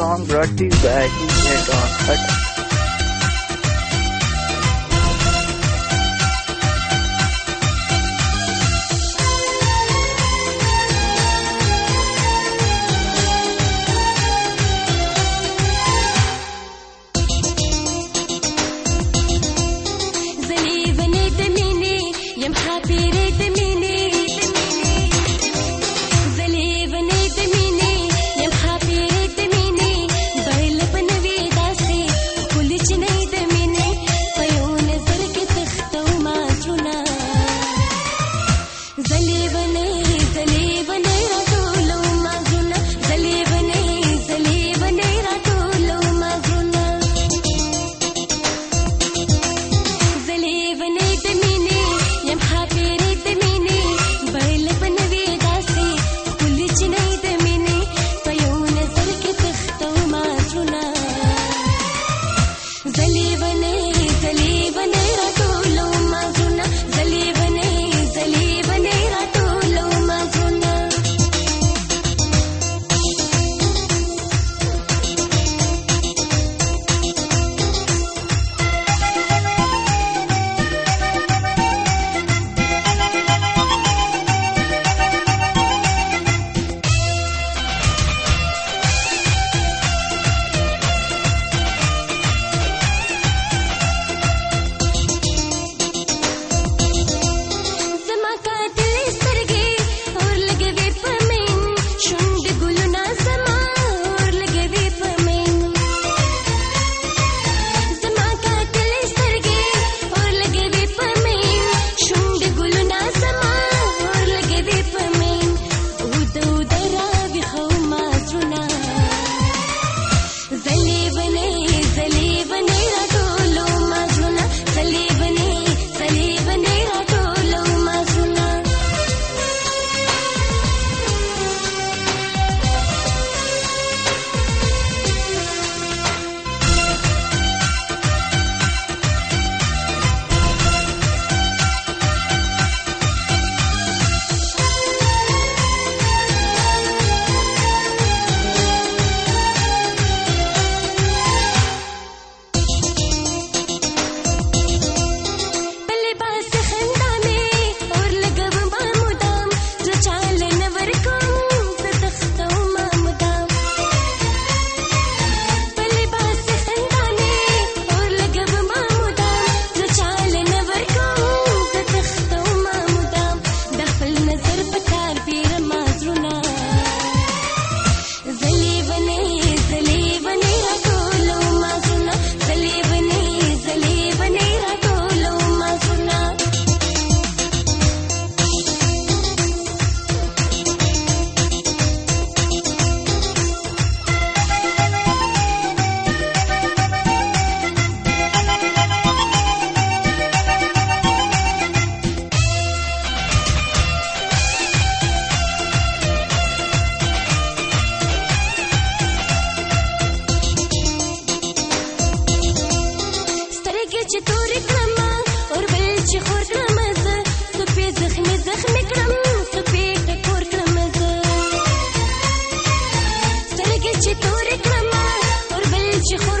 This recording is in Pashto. song brought to you by DJ Don Hutton. چې خورم زه سپې زخمي زخمي کړم سپې ټکور کړم زه سترګې چې تور کړم اور بل چې خور